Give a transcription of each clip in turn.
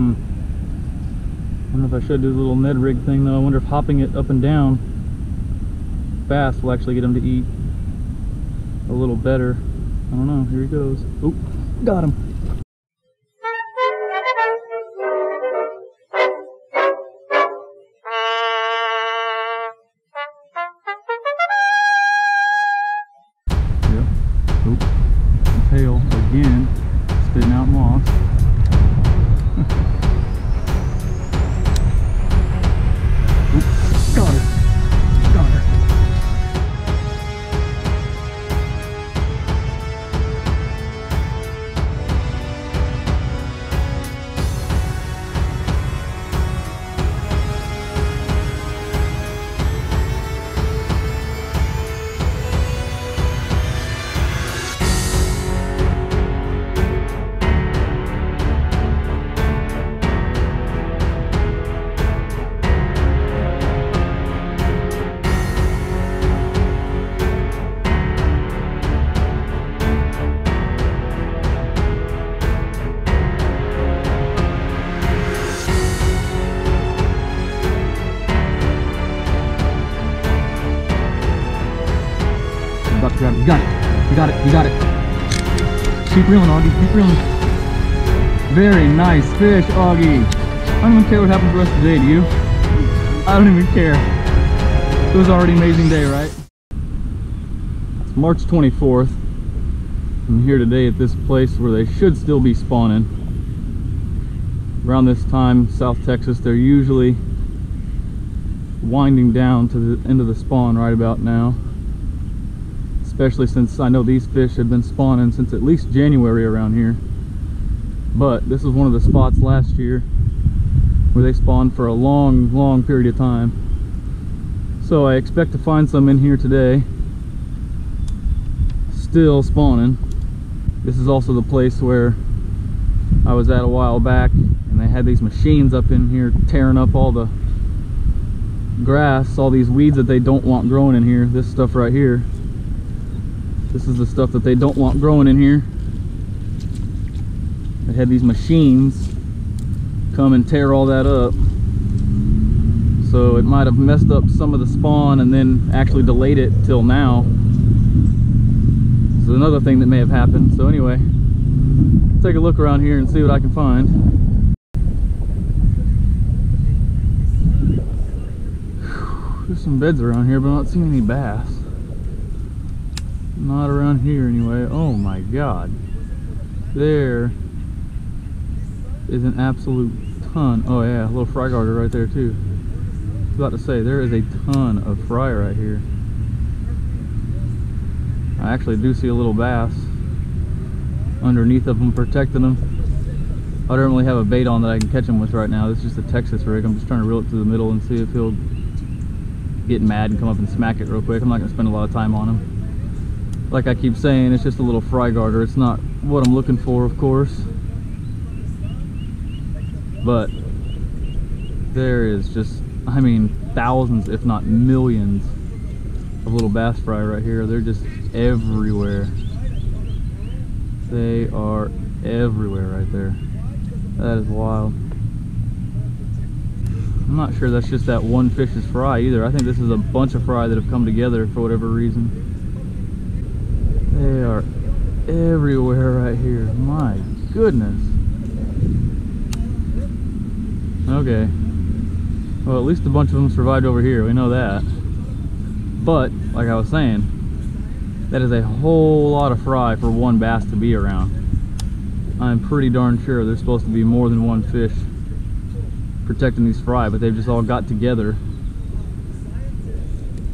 Hmm. I don't know if I should do the little Ned rig thing though. I wonder if hopping it up and down fast will actually get him to eat a little better. I don't know. Here he goes. Oop, got him. Got it. You got it. Keep reeling, Augie. Keep reeling. Very nice fish, Augie. I don't even care what happens the rest of the day, do you? I don't even care. It was already an amazing day, right? It's March 24th. I'm here today at this place where they should still be spawning. Around this time, South Texas, they're usually winding down to the end of the spawn right about now especially since I know these fish have been spawning since at least January around here. But this is one of the spots last year where they spawned for a long, long period of time. So I expect to find some in here today. Still spawning. This is also the place where I was at a while back and they had these machines up in here tearing up all the grass, all these weeds that they don't want growing in here. This stuff right here. This is the stuff that they don't want growing in here. They had these machines come and tear all that up. So it might have messed up some of the spawn and then actually delayed it till now. This is another thing that may have happened. So anyway, take a look around here and see what I can find. There's some beds around here, but I'm not seeing any bass. Not around here anyway. Oh my god. There is an absolute ton. Oh yeah, a little fry guarder right there too. I was about to say, there is a ton of fry right here. I actually do see a little bass underneath of them, protecting them. I don't really have a bait on that I can catch him with right now. This is just a Texas rig. I'm just trying to reel it to the middle and see if he'll get mad and come up and smack it real quick. I'm not gonna spend a lot of time on him. Like I keep saying, it's just a little fry guarder. It's not what I'm looking for, of course. But there is just, I mean, thousands, if not millions of little bass fry right here. They're just everywhere. They are everywhere right there. That is wild. I'm not sure that's just that one fish's fry either. I think this is a bunch of fry that have come together for whatever reason. They are everywhere right here. My goodness. Okay. Well, at least a bunch of them survived over here. We know that. But, like I was saying, that is a whole lot of fry for one bass to be around. I'm pretty darn sure there's supposed to be more than one fish protecting these fry, but they've just all got together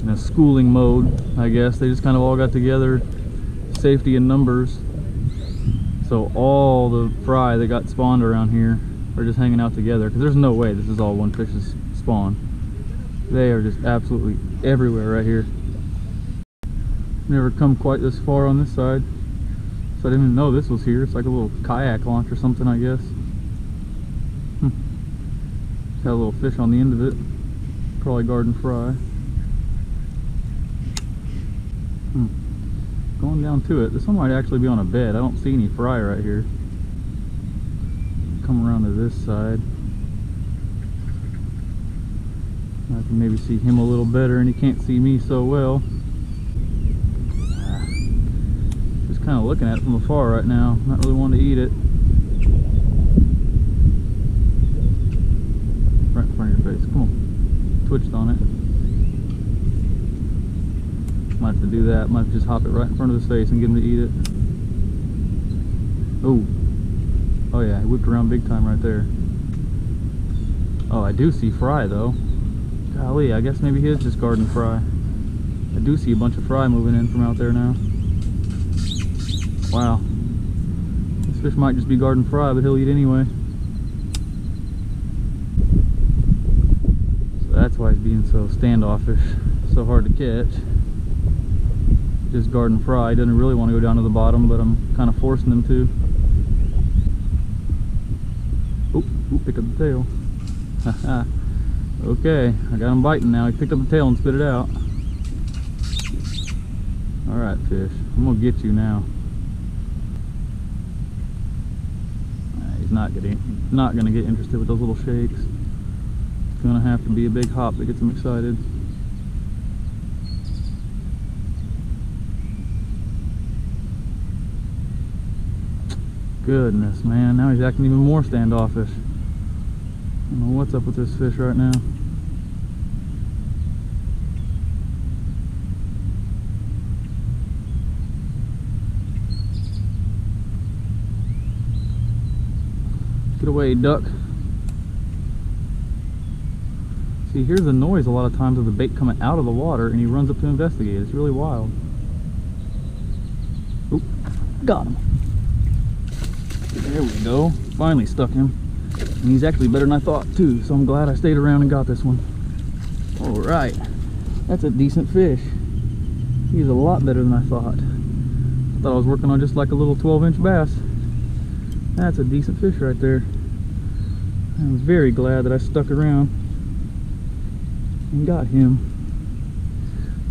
in a schooling mode, I guess. They just kind of all got together, safety in numbers. So all the fry that got spawned around here are just hanging out together because there's no way this is all one fish's spawn. They are just absolutely everywhere right here. Never come quite this far on this side. So I didn't even know this was here. It's like a little kayak launch or something, I guess. Hmm. Got a little fish on the end of it. Probably garden fry. Hmm. Going down to it. This one might actually be on a bed. I don't see any fry right here. come around to this side. I can maybe see him a little better and he can't see me so well. Just kind of looking at it from afar right now. Not really wanting to eat it. Right in front of your face. Come on. Twitched on it. Might have to do that. Might have to just hop it right in front of his face and get him to eat it. Oh. Oh yeah, he whipped around big time right there. Oh, I do see fry though. Golly, I guess maybe he is just garden fry. I do see a bunch of fry moving in from out there now. Wow. This fish might just be garden fry, but he'll eat anyway. So that's why he's being so standoffish, so hard to catch. Just garden fry. He doesn't really want to go down to the bottom, but I'm kind of forcing them to. Oop, oop, pick up the tail. Okay, I got him biting now. He picked up the tail and spit it out. Alright, fish. I'm gonna get you now. he's not getting not gonna get interested with those little shakes. It's gonna have to be a big hop that gets him excited. Goodness, man. Now he's acting even more standoffish. I don't know what's up with this fish right now. Get away, duck. See, here's the noise a lot of times of the bait coming out of the water and he runs up to investigate. It's really wild. Oop, got him. There we go. Finally stuck him. And he's actually better than I thought too, so I'm glad I stayed around and got this one. All right, that's a decent fish. He's a lot better than I thought. I thought I was working on just like a little 12 inch bass. That's a decent fish right there. I'm very glad that I stuck around and got him.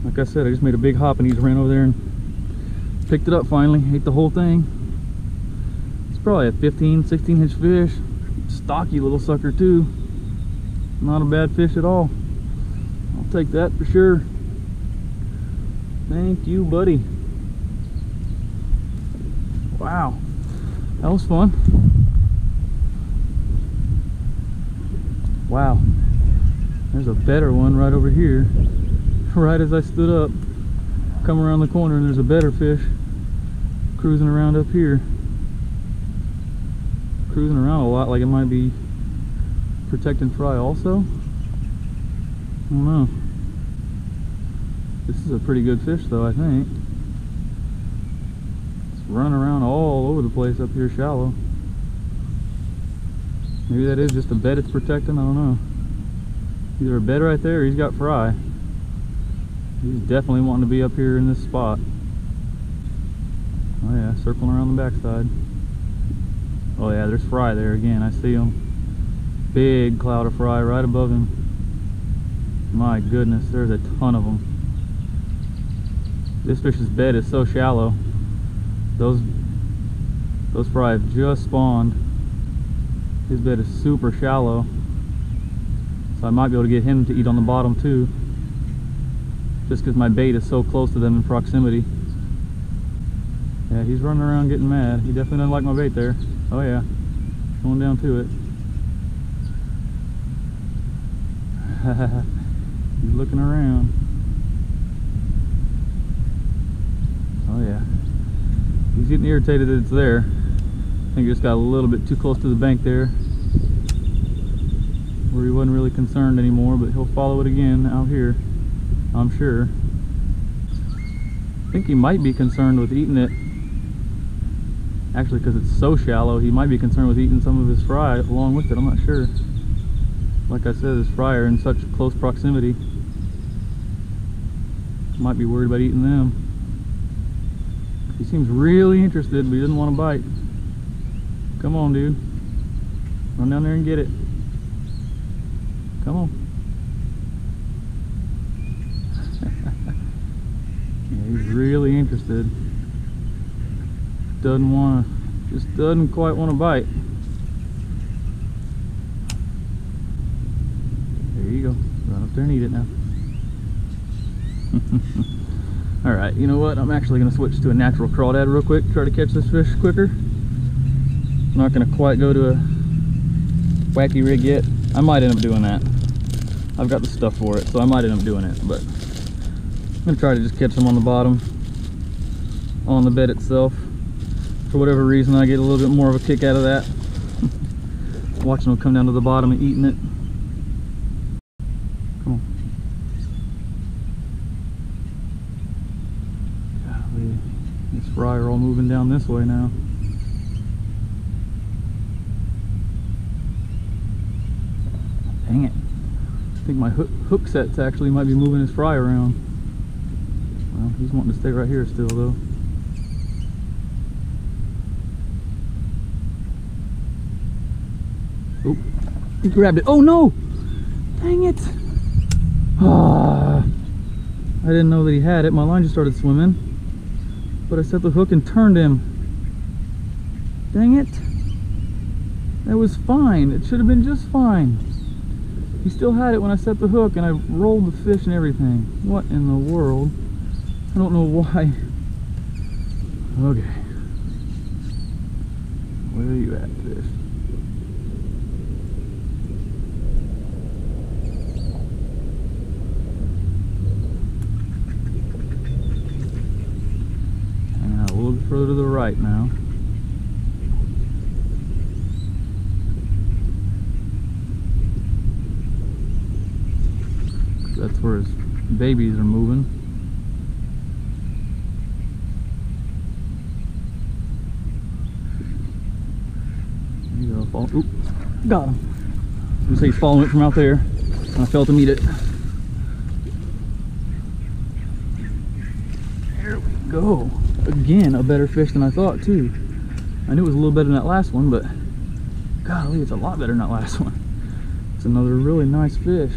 Like I said, I just made a big hop and he's ran over there and picked it up finally, ate the whole thing. Probably a 15, 16 inch fish. Stocky little sucker too. Not a bad fish at all. I'll take that for sure. Thank you, buddy. Wow. That was fun. Wow. There's a better one right over here. Right as I stood up. Come around the corner and there's a better fish cruising around up here. Cruising around a lot like it might be protecting fry also. I don't know. This is a pretty good fish though, I think It's running around all over the place up here shallow. Maybe that is just a bed it's protecting, I don't know. Either a bed right there or he's got fry. He's definitely wanting to be up here in this spot. Oh yeah, circling around the backside. Oh yeah, there's fry there again, I see him. Big cloud of fry right above him. My goodness, there's a ton of them. This fish's bed is so shallow those those fry have just spawned his bed is super shallow so I might be able to get him to eat on the bottom too just because my bait is so close to them in proximity yeah he's running around getting mad he definitely doesn't like my bait there oh yeah going down to it he's looking around oh yeah he's getting irritated that it's there. I think he just got a little bit too close to the bank there where he wasn't really concerned anymore, but he'll follow it again out here, I'm sure. I think he might be concerned with eating it. Actually, because it's so shallow, he might be concerned with eating some of his fry along with it. I'm not sure. Like I said, his fry are in such close proximity. Might be worried about eating them. He seems really interested, but he doesn't want to bite. Come on, dude. Run down there and get it. Come on. yeah, he's really interested doesn't want to just doesn't quite want to bite. There you go. Run up there and eat it now. All right you know what? I'm actually going to switch to a natural crawdad real quick try to catch this fish quicker. I'm not going to quite go to a wacky rig yet. I might end up doing that. I've got the stuff for it so i might end up doing it but i'm gonna try to just catch them on the bottom on the bed itself. For whatever reason, I get a little bit more of a kick out of that. Watching them come down to the bottom and eating it. Come on. Fry are all moving down this way now. Dang it. I think my hook, hook sets actually might be moving his fry around. Well, he's wanting to stay right here still though. Oh, he grabbed it. Oh no! Dang it! Ah, I didn't know that he had it. My line just started swimming. But I set the hook and turned him. Dang it. That was fine. It should have been just fine. He still had it when I set the hook and I rolled the fish and everything. What in the world? I don't know why. Okay. Where are you at, fish? Hanging out a little bit further to the right now. That's where his babies are moving. There you go. Fall. Oop. Got him. You say he's following it from out there. I felt him eat it. There we go. Again, a better fish than I thought too. I knew it was a little better than that last one, but golly, it's a lot better than that last one. It's another really nice fish.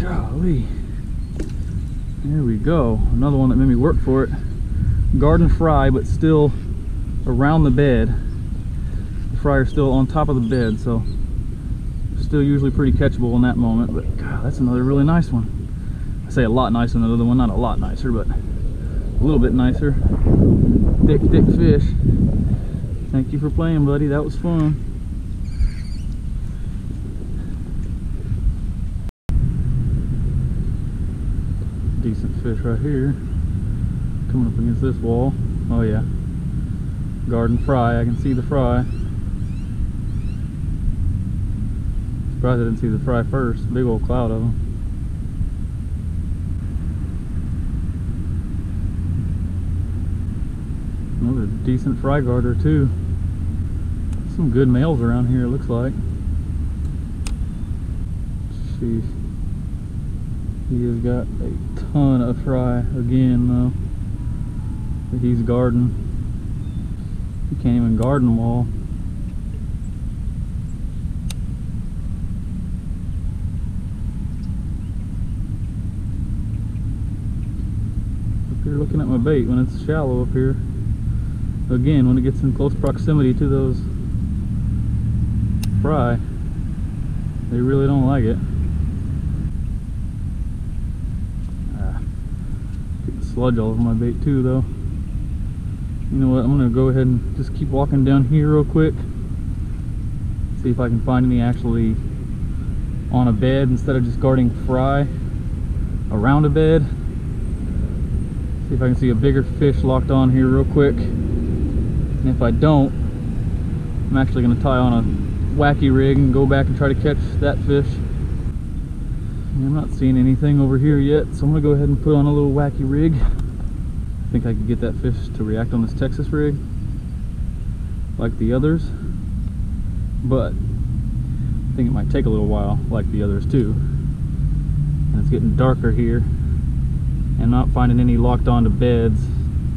Golly. There we go. Another one that made me work for it. Garden fry, but still around the bed. The fry are still on top of the bed, so still usually pretty catchable in that moment. But God, that's another really nice one. I say a lot nicer than the other one, not a lot nicer, but a little bit nicer. Thick, thick fish. Thank you for playing, buddy. That was fun. decent fish right here coming up against this wall oh yeah garden fry I can see the fry surprised I didn't see the fry first big old cloud of them another decent fry guarder too some good males around here it looks like Sheesh. He has got a ton of fry again though. But he's garden. He can't even garden them all. Up here looking at my bait when it's shallow up here. Again, when it gets in close proximity to those fry, they really don't like it. ah, sludge all over my bait too though. You know what, I'm gonna go ahead and just keep walking down here real quick. See if I can find any actually on a bed instead of just guarding fry around a bed. See if I can see a bigger fish locked on here real quick. And if I don't, I'm actually gonna tie on a wacky rig and go back and try to catch that fish. I'm not seeing anything over here yet, so I'm gonna go ahead and put on a little wacky rig. I think I could get that fish to react on this Texas rig like the others, but I think it might take a little while like the others too. And it's getting darker here and not finding any locked onto beds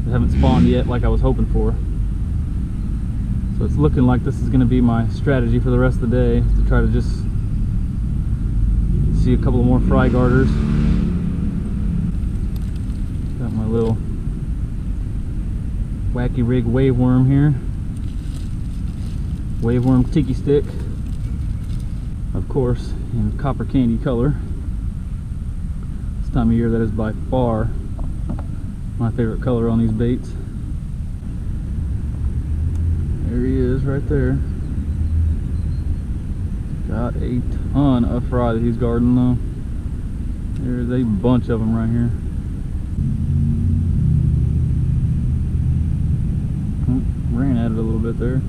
that haven't spawned yet like I was hoping for. So it's looking like this is gonna be my strategy for the rest of the day to try to just see a couple more fry guarders. Got my little wacky rig wave worm here. Wave worm tiki stick. of course, in copper candy color. This time of year, that is by far my favorite color on these baits. There he is right there. Got a ton of fry that he's guarding though. There's a bunch of them right here. Oh, ran at it a little bit there.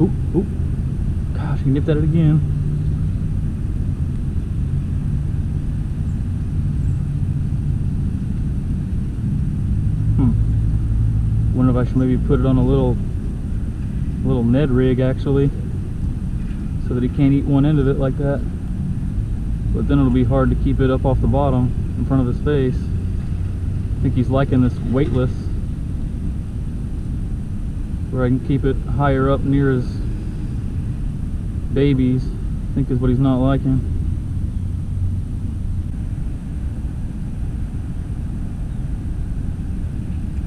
Oop, oop. Gosh, he nipped at it again. Hmm. Wonder if I should maybe put it on a little little Ned rig actually. So that he can't eat one end of it like that. But then it'll be hard to keep it up off the bottom in front of his face. I think he's liking this weightless where I can keep it higher up near his babies. I think is what he's not liking.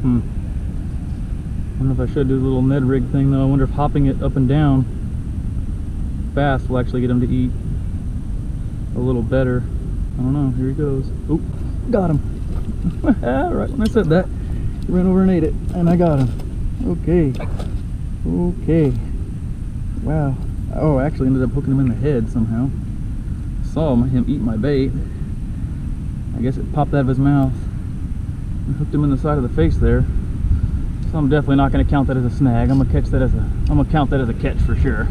Hmm. I don't know if I should do the little Ned rig thing though. I wonder if hopping it up and down fast will actually get him to eat a little better. I don't know. Here he goes. Oop, got him. right when I said that, he ran over and ate it, and I got him. Okay. Okay. Wow. Oh, I actually ended up hooking him in the head somehow. Saw him, eat my bait. I guess it popped out of his mouth. I hooked him in the side of the face there. So I'm definitely not going to count that as a snag. I'm going to catch that as a I'm going to count that as a catch for sure.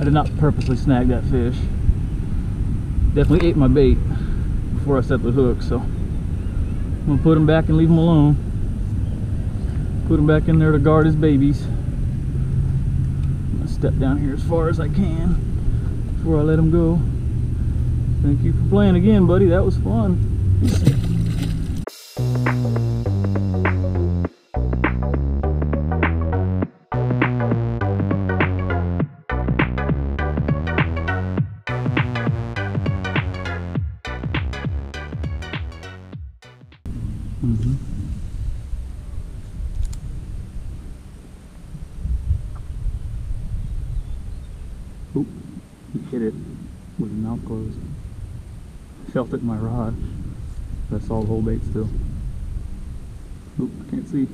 I did not purposely snag that fish. Definitely ate my bait before I set the hook, so I'm going to put him back and leave him alone. Put him back in there to guard his babies. I'm gonna step down here as far as I can before I let him go. Thank you for playing again, buddy. That was fun. Felt it in my rod. I saw the whole bait still. Oop, I can't see.